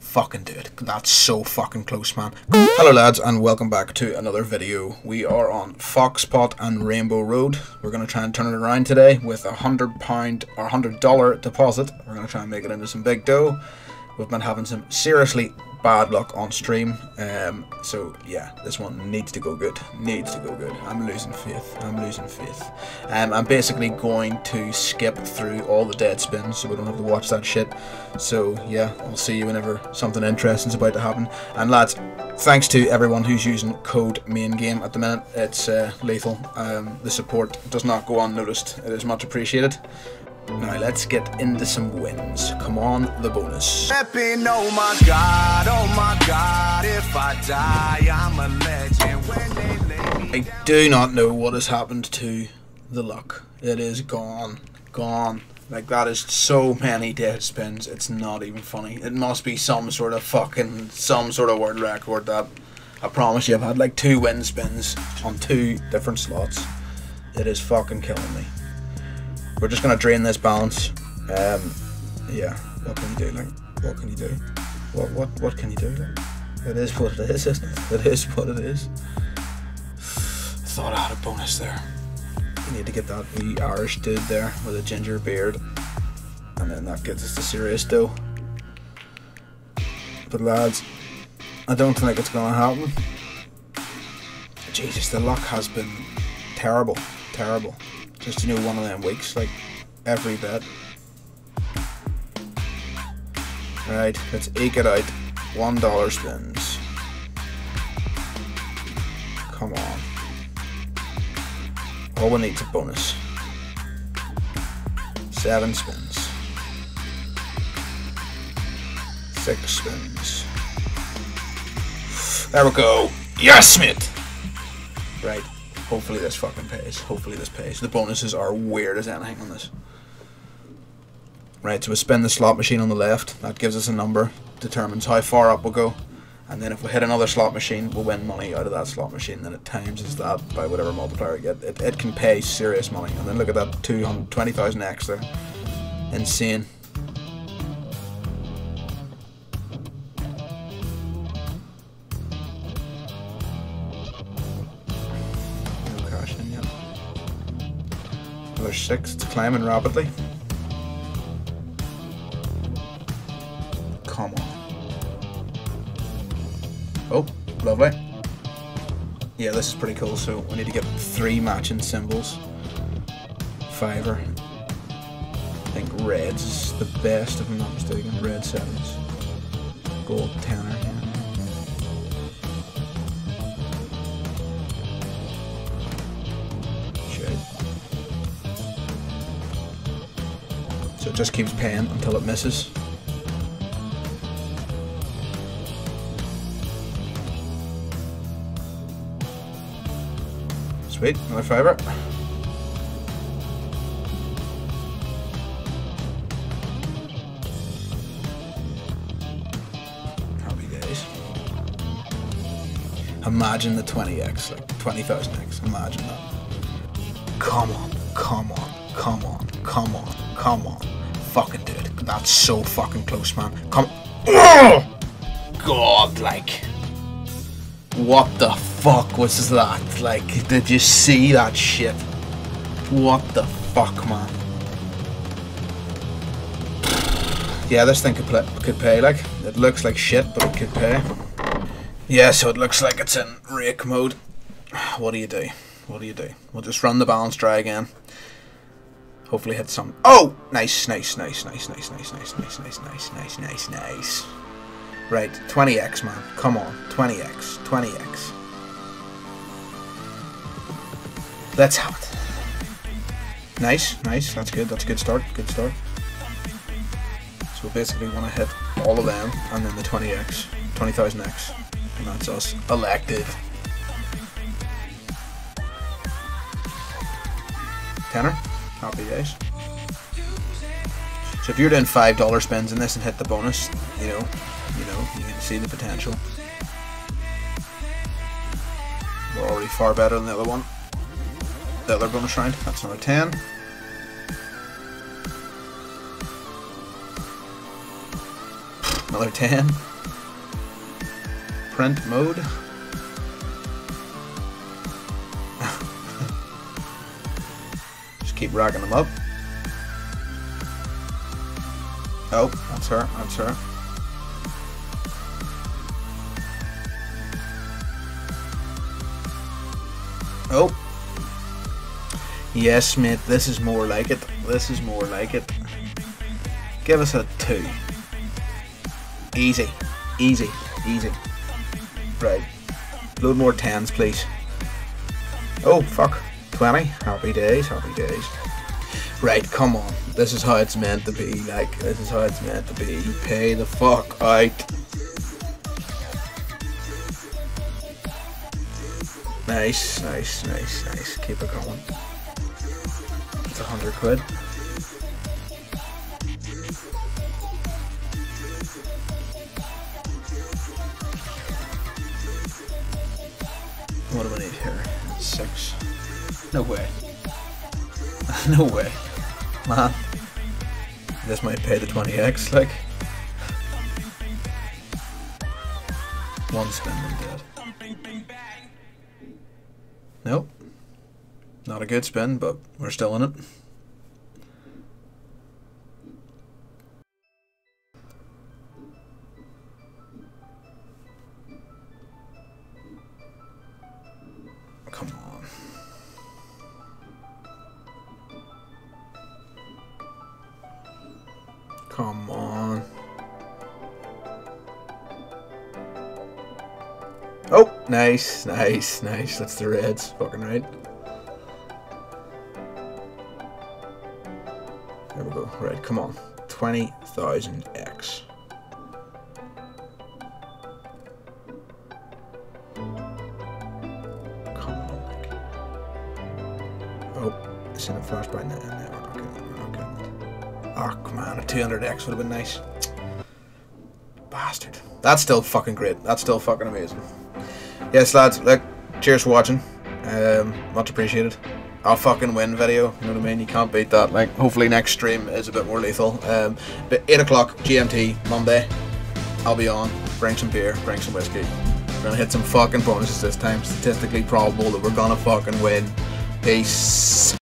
Fucking do it. That's so fucking close, man. Hello, lads, and welcome back to another video. We are on Foxpot and Rainbow Road. We're going to try and turn it around today with a hundred pound or hundred dollar deposit. We're going to try and make it into some big dough. We've been having some seriously bad luck on stream. Um, so yeah, this one needs to go good. Needs to go good. I'm losing faith. I'm losing faith. Um, I'm basically going to skip through all the dead spins so we don't have to watch that shit. So yeah, I'll see you whenever something interesting is about to happen. And lads, thanks to everyone who's using code main game at the minute. It's uh, lethal. Um, the support does not go unnoticed. It is much appreciated. Now let's get into some wins. Come on, the bonus. Stepping, oh my god, oh my god, if I die, I'm a legend when they lay I do not know what has happened to the luck. It is gone. Gone. Like, that is so many dead spins. It's not even funny. It must be some sort of fucking, some sort of world record that, I promise you, I've had like two win spins on two different slots. It is fucking killing me. We're just gonna drain this balance. Um, yeah. What can you do? Like, what can you do? What what what can you do? Like, it is what it is, isn't it? It is what it is. Thought I had a bonus there. We need to get that wee Irish dude there with a ginger beard, and then that gets us to serious dough. But lads, I don't think it's gonna happen. Jesus, the luck has been terrible, terrible. Just you know, one of them weeks, like every bet. Right, let's eke it out. One dollar spins. Come on. All we need is a bonus. Seven spins. Six spins. There we go. Yes, mate! Right. Hopefully this fucking pays. Hopefully this pays. The bonuses are weird as anything on this. Right, so we spin the slot machine on the left. That gives us a number. Determines how far up we'll go. And then if we hit another slot machine, we'll win money out of that slot machine. Then it times is that by whatever multiplier we get. It, it can pay serious money. And then look at that 220,000 X there. Insane. Another six. It's climbing rapidly. Come on. Oh, lovely. Yeah, this is pretty cool. So we need to get three matching symbols. Fiver. I think reds is the best, if I'm not mistaken. Red sevens. Gold tenner. It just keeps paying until it misses. Sweet, another fiver. Happy days. Imagine the 20x, like 20,000x. Imagine that. Come on, come on, come on, come on, come on. Fucking do it. That's so fucking close, man. Come. Oh! God, like. What the fuck was that? Like, did you see that shit? What the fuck, man? Yeah, this thing could, play, could pay, like. It looks like shit, but it could pay. Yeah, so it looks like it's in rake mode. What do you do? What do you do? We'll just run the balance dry again. Hopefully hit some... Oh! Nice, nice, nice, nice, nice, nice, nice, nice, nice, nice, nice, nice, nice. Right, 20x, man. Come on. 20x. 20x. Let's have it. Nice, nice. That's good. That's a good start. Good start. So basically want to hit all of them and then the 20x. 20,000x. And that's us elected. Tenner. Happy days. So if you're doing five dollar spins in this and hit the bonus, you know, you know, you can see the potential. We're already far better than the other one. The other bonus round. That's another ten. Another 10. Print mode. Keep racking them up. Oh, that's her, that's her. Oh. Yes, mate, this is more like it. This is more like it. Give us a 2. Easy. Easy. Easy. Right. Load more 10s, please. Oh, fuck. 20. Happy days, happy days. Right, come on. This is how it's meant to be. Like, this is how it's meant to be. Pay the fuck out. Nice, nice, nice, nice. Keep it going. It's a hundred quid. What do I need here? Six. No way. no way. Man. This might pay the 20x, like. One spin and dead. Nope. Not a good spin, but we're still in it. Come on. Oh, nice, nice, nice. That's the Reds. Fucking right. There we go. Right, come on. 20,000x. Come on, like. Oh, it's a flashback now. Oh, come on. A 200x would have been nice. Bastard. That's still fucking great. That's still fucking amazing. Yes, lads. Look, cheers for watching. Um, much appreciated. I'll fucking win video. You know what I mean? You can't beat that. Like, hopefully next stream is a bit more lethal. Um, but 8 o'clock GMT, Monday. I'll be on. Bring some beer, bring some whiskey. We're gonna hit some fucking bonuses this time. Statistically probable that we're gonna fucking win. Peace.